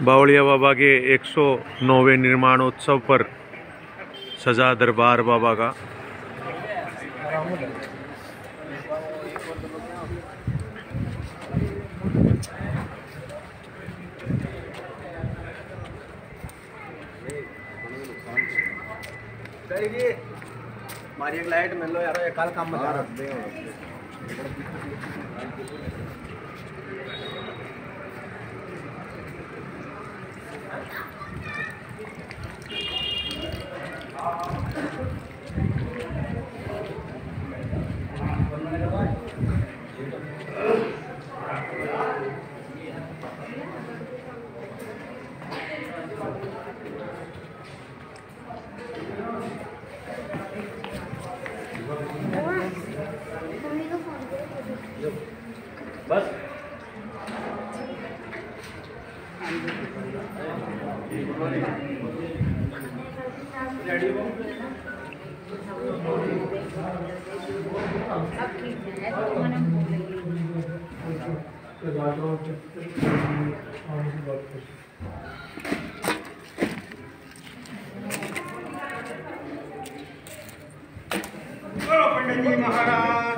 बावड़िया बाबा के एक सौ उत्सव पर सजा दरबार बाबा का। लाइट यार ये काल काम बस पंडित जी महाराज